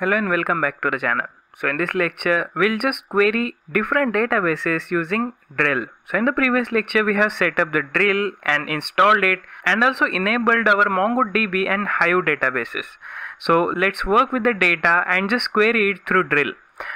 Hello and welcome back to the channel. So in this lecture, we'll just query different databases using drill. So in the previous lecture, we have set up the drill and installed it and also enabled our MongoDB and Hive databases. So let's work with the data and just query it through drill.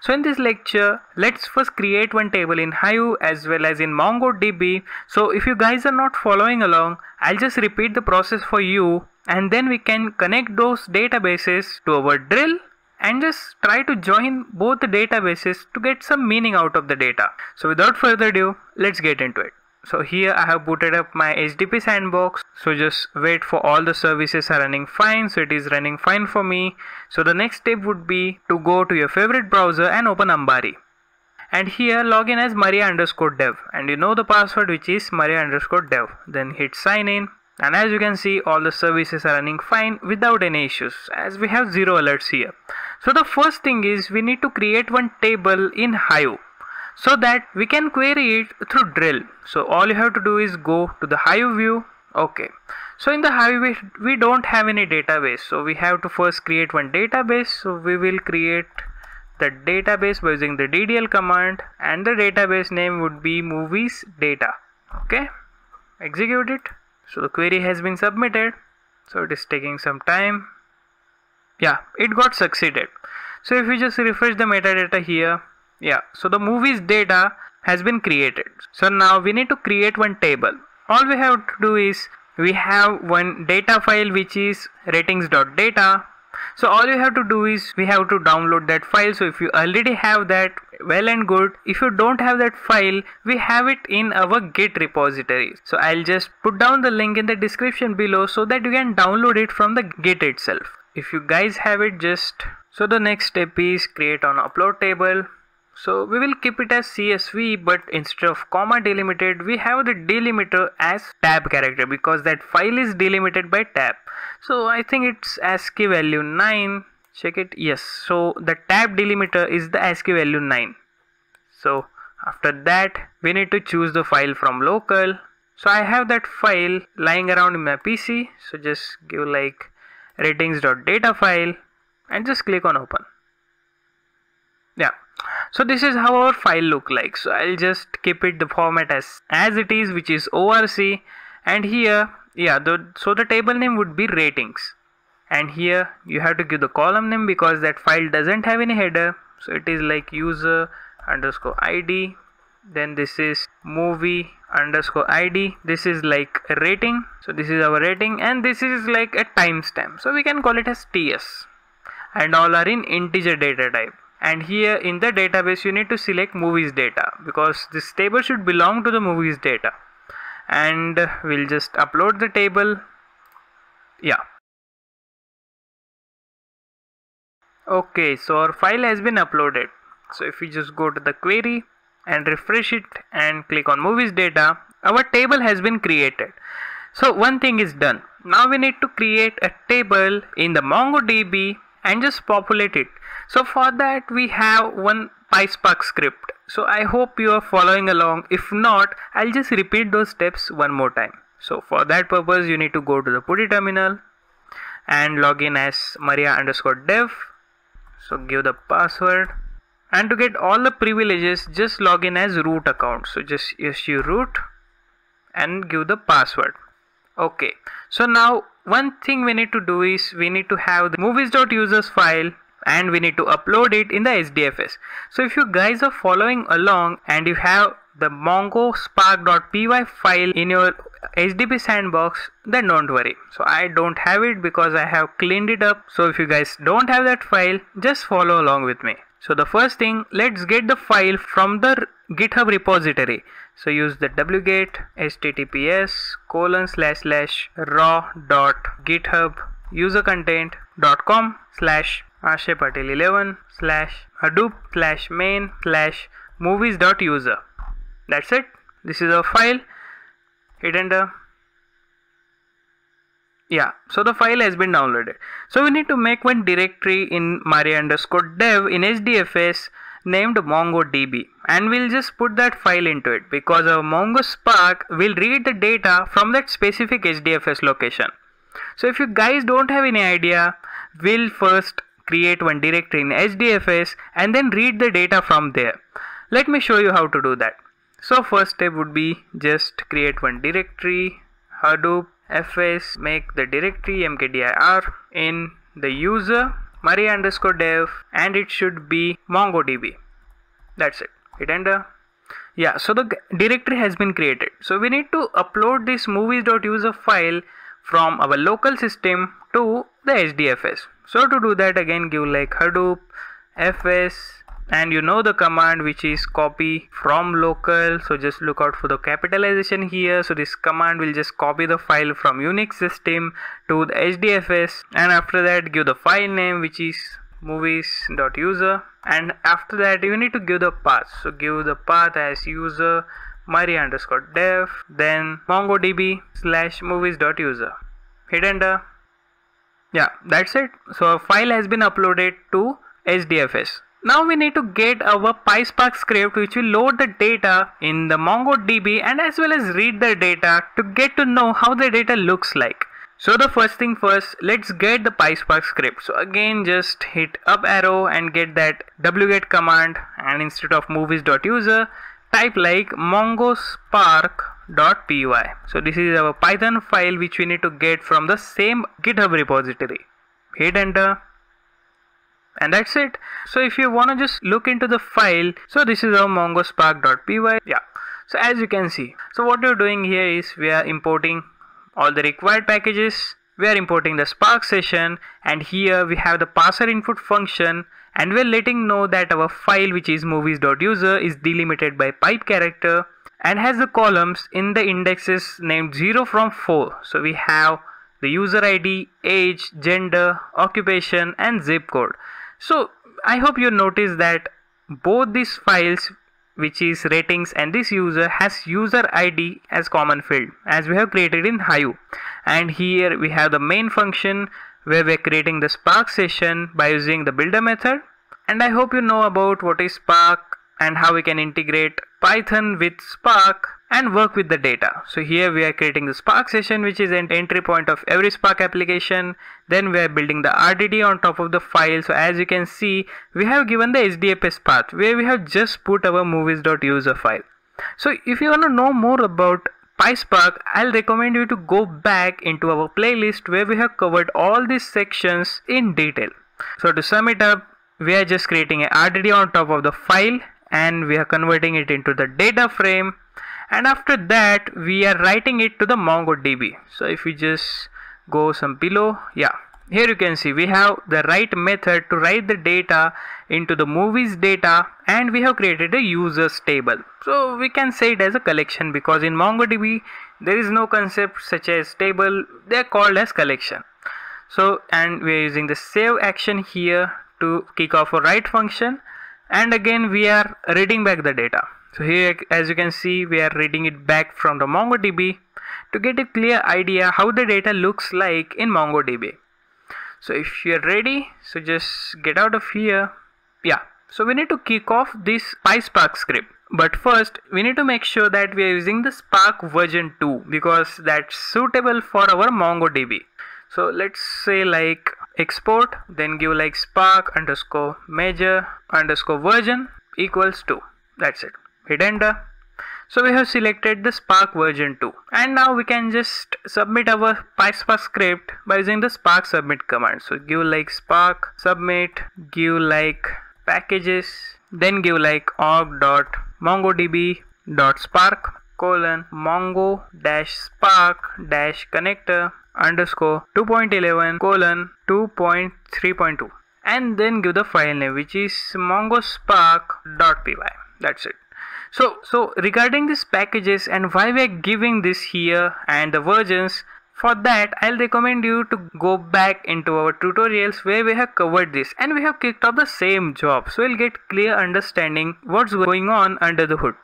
So in this lecture, let's first create one table in Hive as well as in MongoDB. So if you guys are not following along, I'll just repeat the process for you and then we can connect those databases to our drill and just try to join both the databases to get some meaning out of the data. So without further ado, let's get into it. So here I have booted up my HDP sandbox. So just wait for all the services are running fine. So it is running fine for me. So the next step would be to go to your favorite browser and open Ambari. And here log in as Maria underscore dev and you know the password which is Maria underscore dev. Then hit sign in and as you can see all the services are running fine without any issues as we have zero alerts here so the first thing is we need to create one table in hive so that we can query it through drill. So all you have to do is go to the hive view. Okay. So in the hive we, don't have any database. So we have to first create one database. So we will create the database by using the ddl command and the database name would be movies data. Okay. Execute it. So the query has been submitted. So it is taking some time yeah it got succeeded. So if we just refresh the metadata here yeah so the movies data has been created. So now we need to create one table. All we have to do is we have one data file which is ratings.data so all you have to do is we have to download that file. So if you already have that well and good. If you don't have that file we have it in our git repository. So i'll just put down the link in the description below so that you can download it from the git itself if you guys have it just so the next step is create an upload table so we will keep it as CSV but instead of comma delimited we have the delimiter as tab character because that file is delimited by tab. So I think it's ASCII value 9 check it yes so the tab delimiter is the ASCII value 9. So after that we need to choose the file from local. So I have that file lying around in my PC so just give like ratings.data file and just click on open. Yeah. So this is how our file look like. So i'll just keep it the format as as it is which is orc and here yeah the so the table name would be ratings. And here you have to give the column name because that file doesn't have any header. So it is like user underscore id then this is movie underscore id this is like a rating. So this is our rating and this is like a timestamp. So we can call it as ts and all are in integer data type. And here in the database you need to select movies data because this table should belong to the movies data. And we'll just upload the table. Yeah. Okay so our file has been uploaded. So if we just go to the query and refresh it and click on movies data our table has been created. So one thing is done. Now we need to create a table in the mongodb and just populate it. So for that we have one PySpark script. So I hope you are following along. If not I'll just repeat those steps one more time. So for that purpose you need to go to the PuTTY terminal and log in as Maria underscore dev. So give the password and to get all the privileges just log in as root account so just issue root and give the password okay so now one thing we need to do is we need to have the movies.users file and we need to upload it in the HDFS. So if you guys are following along and you have the mongo spark.py file in your HDP sandbox then don't worry. So I don't have it because I have cleaned it up. So if you guys don't have that file just follow along with me. So the first thing let's get the file from the github repository. So use the wget https colon slash slash raw dot github user content dot com slash Ashay Patil 11 slash hadoop slash main slash movies dot user. That's it. This is our file. Hit enter yeah so the file has been downloaded so we need to make one directory in maria underscore dev in hdfs named MongoDB and we'll just put that file into it because our Mongo Spark will read the data from that specific HDFS location. So if you guys don't have any idea, we'll first create one directory in HDFS and then read the data from there. Let me show you how to do that. So first step would be just create one directory, Hadoop, fs, make the directory mkdir in the user, Maria underscore dev and it should be MongoDB. That's it. Hit enter. Uh, yeah, so the directory has been created. So we need to upload this movies.user file from our local system to the HDFS. So to do that again give like Hadoop fs and you know the command which is copy from local so just look out for the capitalization here. So this command will just copy the file from unix system to the hdfs and after that give the file name which is movies.user and after that you need to give the path. So give the path as user maria underscore dev then mongodb slash movies.user hit enter. Yeah that's it. So a file has been uploaded to hdfs now we need to get our PySpark script which will load the data in the MongoDB and as well as read the data to get to know how the data looks like. So the first thing first, let's get the PySpark script. So again just hit up arrow and get that wget command and instead of movies.user type like mongospark.py. So this is our python file which we need to get from the same github repository. Hit enter and that's it. So if you want to just look into the file so this is our mongospark.py yeah. So as you can see so what we're doing here is we are importing all the required packages. We are importing the spark session and here we have the parser input function and we're letting know that our file which is movies.user is delimited by pipe character and has the columns in the indexes named 0 from 4 so we have the user id age gender occupation and zip code so I hope you notice that both these files which is ratings and this user has user ID as common field as we have created in Hive. And here we have the main function where we're creating the Spark session by using the builder method. And I hope you know about what is Spark and how we can integrate Python with Spark and work with the data. So here we are creating the Spark session which is an entry point of every Spark application. Then we are building the RDD on top of the file. So as you can see we have given the HDFS path where we have just put our movies.user file. So if you want to know more about PySpark, I'll recommend you to go back into our playlist where we have covered all these sections in detail. So to sum it up, we are just creating a RDD on top of the file and we are converting it into the data frame and after that we are writing it to the MongoDB. So if we just go some below yeah here you can see we have the right method to write the data into the movies data and we have created a users table. So we can say it as a collection because in MongoDB there is no concept such as table. They are called as collection. So and we are using the save action here to kick off a write function. And again we are reading back the data so here as you can see we are reading it back from the MongoDB to get a clear idea how the data looks like in MongoDB. So if you're ready so just get out of here. Yeah. So we need to kick off this PySpark script. But first we need to make sure that we are using the Spark version 2 because that's suitable for our MongoDB. So let's say like export then give like spark underscore major underscore version equals 2 that's it hit enter so we have selected the spark version 2 and now we can just submit our PySpark script by using the spark submit command. So give like spark submit give like packages then give like org dot mongodb dot spark colon mongo dash spark dash connector underscore 2.11 colon 2.3.2 and then give the file name which is mongospark.py that's it so so regarding these packages and why we are giving this here and the versions for that I'll recommend you to go back into our tutorials where we have covered this and we have kicked off the same job. So you'll get clear understanding what's going on under the hood.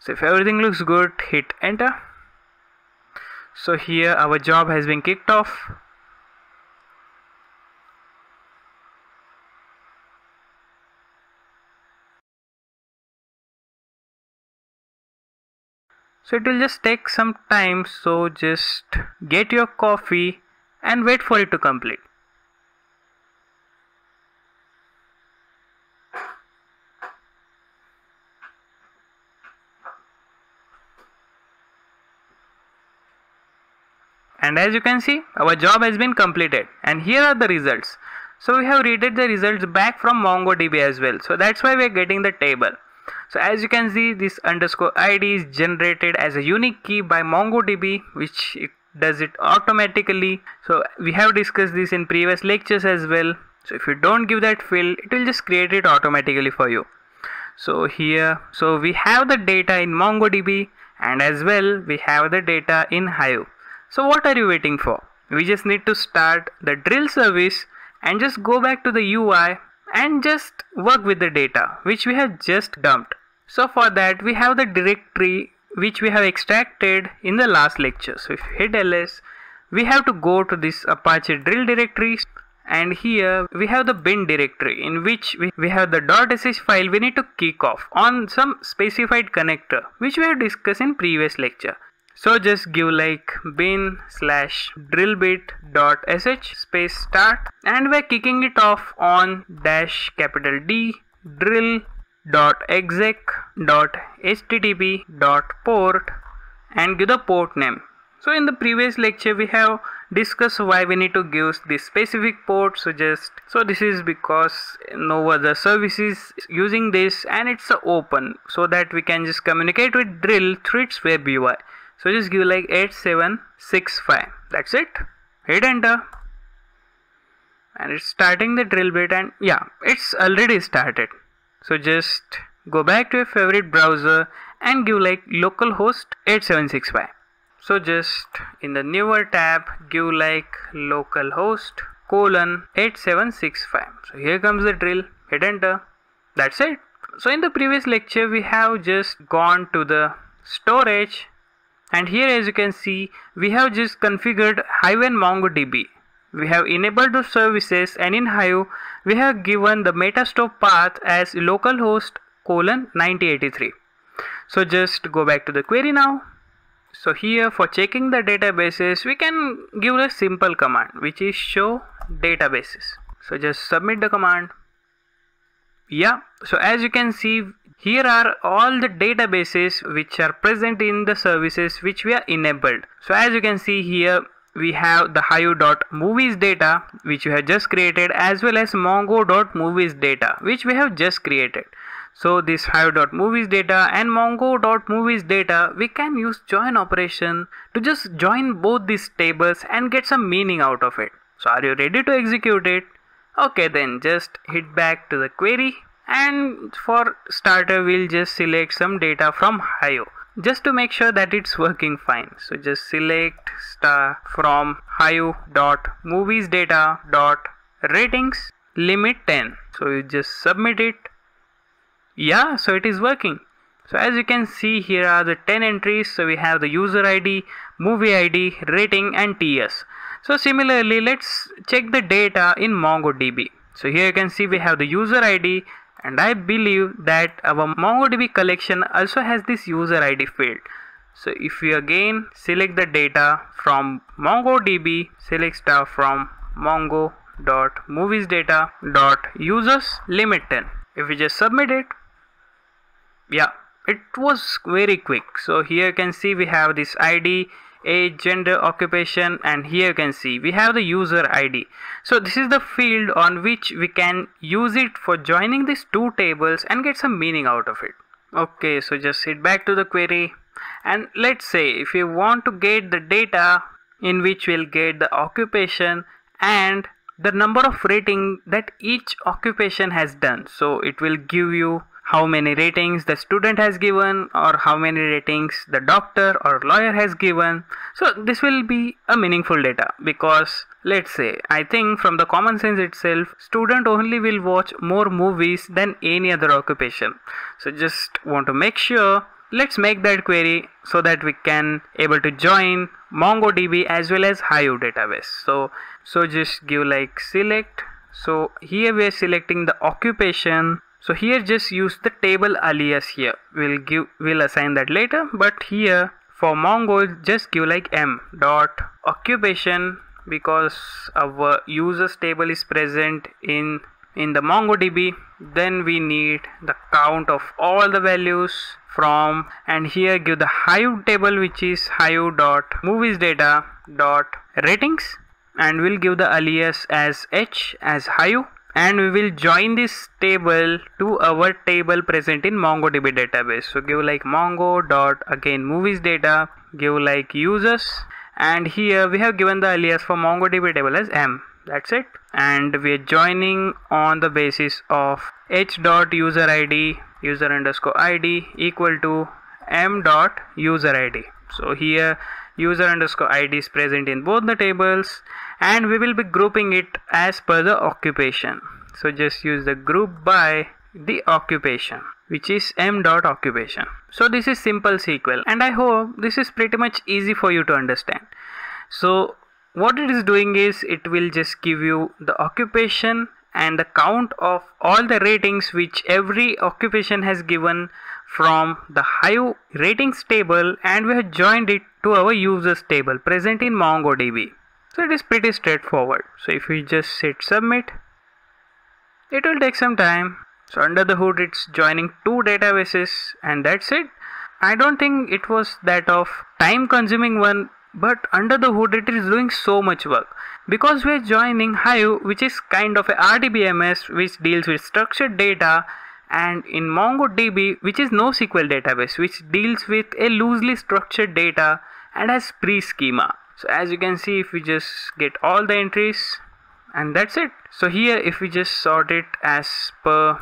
So if everything looks good hit enter. So here our job has been kicked off so it will just take some time so just get your coffee and wait for it to complete. And as you can see our job has been completed and here are the results. So we have readed the results back from MongoDB as well. So that's why we are getting the table so as you can see this underscore id is generated as a unique key by MongoDB which it does it automatically. So we have discussed this in previous lectures as well. So if you don't give that field it will just create it automatically for you. So here so we have the data in MongoDB and as well we have the data in Hive. So what are you waiting for? We just need to start the drill service and just go back to the UI and just work with the data which we have just dumped. So for that we have the directory which we have extracted in the last lecture. So if you hit ls we have to go to this apache drill directory and here we have the bin directory in which we, have the .sh file we need to kick off on some specified connector which we have discussed in previous lecture so just give like bin slash drillbit dot sh space start and we're kicking it off on dash capital D drill dot exec dot http dot port and give the port name. So in the previous lecture we have discussed why we need to give this specific port. So just so this is because no other service is using this and it's open so that we can just communicate with drill through its web UI so just give like 8765 that's it. Hit enter. And it's starting the drill bit and yeah it's already started. So just go back to your favorite browser and give like localhost 8765 so just in the newer tab give like localhost colon 8765 so here comes the drill. Hit enter. That's it. So in the previous lecture we have just gone to the storage and here as you can see we have just configured Hive and MongoDB. We have enabled those services and in Hive we have given the metastore path as localhost colon 9083 so just go back to the query now. So here for checking the databases we can give a simple command which is show databases. So just submit the command. Yeah so as you can see here are all the databases which are present in the services which we are enabled so as you can see here we have the hive.movies data which we have just created as well as mongo.movies data which we have just created so this hive.movies data and mongo.movies data we can use join operation to just join both these tables and get some meaning out of it. So are you ready to execute it? Okay then just hit back to the query and for starter we'll just select some data from Hive just to make sure that it's working fine. So just select star from hive.movies data dot ratings limit 10. So you just submit it. Yeah so it is working. So as you can see here are the 10 entries. So we have the user id movie id rating and ts so similarly let's check the data in mongodb. So here you can see we have the user id and i believe that our mongodb collection also has this user id field. So if we again select the data from mongodb select star from mongo dot movies data dot users limit 10 if we just submit it yeah it was very quick. So here you can see we have this id age gender occupation and here you can see we have the user id so this is the field on which we can use it for joining these two tables and get some meaning out of it. Okay so just hit back to the query and let's say if you want to get the data in which we'll get the occupation and the number of rating that each occupation has done. So it will give you how many ratings the student has given or how many ratings the doctor or lawyer has given. So this will be a meaningful data because let's say i think from the common sense itself student only will watch more movies than any other occupation. So just want to make sure let's make that query so that we can able to join mongodb as well as hive database. So so just give like select. So here we are selecting the occupation so here just use the table alias here. We'll give we'll assign that later but here for mongo just give like m dot occupation because our users table is present in in the mongodb. Then we need the count of all the values from and here give the hive table which is hive dot movies data dot ratings and we'll give the alias as h as Hive and we will join this table to our table present in MongoDB database. So give like mongo dot again movies data, give like users and here we have given the alias for MongoDB table as m. That's it. And we are joining on the basis of h dot user id user underscore id equal to m dot user id. So here user underscore id is present in both the tables and we will be grouping it as per the occupation. So just use the group by the occupation which is m dot occupation. So this is simple sql and i hope this is pretty much easy for you to understand. So what it is doing is it will just give you the occupation and the count of all the ratings which every occupation has given from the Hive ratings table and we have joined it to our users table present in MongoDB. So it is pretty straightforward. So if we just hit submit, it will take some time. So under the hood it's joining two databases and that's it. I don't think it was that of time consuming one but under the hood it is doing so much work because we are joining Hive which is kind of a RDBMS which deals with structured data and in MongoDB which is NoSQL database which deals with a loosely structured data and has pre-schema. So as you can see if we just get all the entries and that's it. So here if we just sort it as per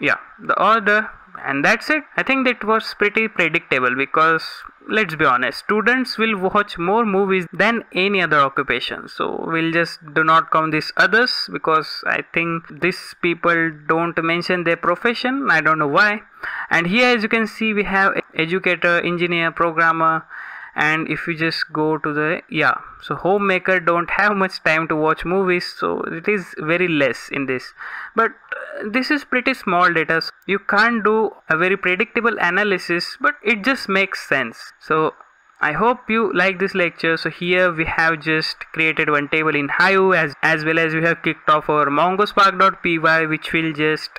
yeah the order and that's it. I think that was pretty predictable because let's be honest students will watch more movies than any other occupation. So we'll just do not count these others because i think these people don't mention their profession. I don't know why. And here as you can see we have educator engineer programmer and if you just go to the yeah. So homemaker don't have much time to watch movies so it is very less in this. But uh, this is pretty small data so you can't do a very predictable analysis but it just makes sense. So I hope you like this lecture. So here we have just created one table in Hive as, as well as we have kicked off our mongospark.py which will just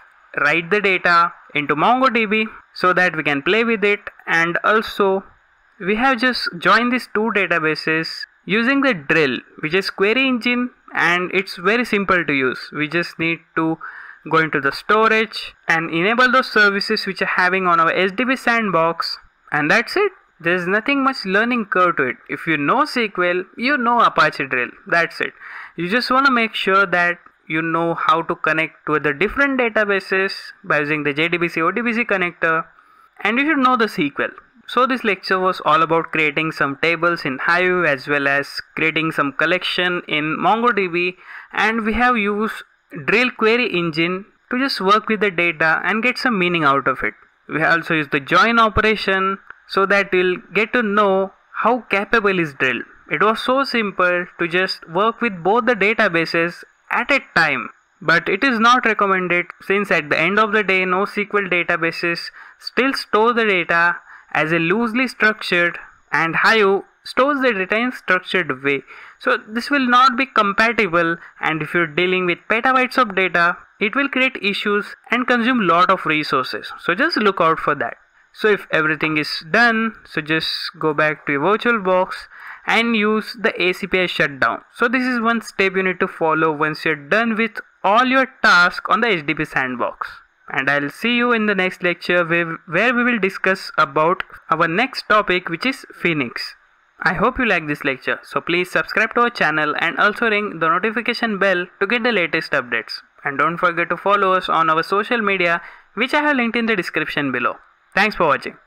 write the data into MongoDB so that we can play with it. And also we have just joined these two databases using the drill which is query engine and it's very simple to use. We just need to go into the storage and enable those services which are having on our HDP sandbox and that's it. There's nothing much learning curve to it. If you know SQL you know Apache drill. That's it. You just want to make sure that you know how to connect to the different databases by using the JDBC ODBC connector and you should know the SQL so this lecture was all about creating some tables in Hive as well as creating some collection in MongoDB and we have used drill query engine to just work with the data and get some meaning out of it. We also use the join operation so that we'll get to know how capable is drill. It was so simple to just work with both the databases at a time. But it is not recommended since at the end of the day NoSQL databases still store the data as a loosely structured and Hive stores the data in structured way. So this will not be compatible and if you're dealing with petabytes of data, it will create issues and consume lot of resources. So just look out for that. So if everything is done, so just go back to your VirtualBox and use the ACPI shutdown. So this is one step you need to follow once you're done with all your tasks on the HDP sandbox and I'll see you in the next lecture where, we will discuss about our next topic which is Phoenix. I hope you like this lecture so please subscribe to our channel and also ring the notification bell to get the latest updates. And don't forget to follow us on our social media which I have linked in the description below. Thanks for watching.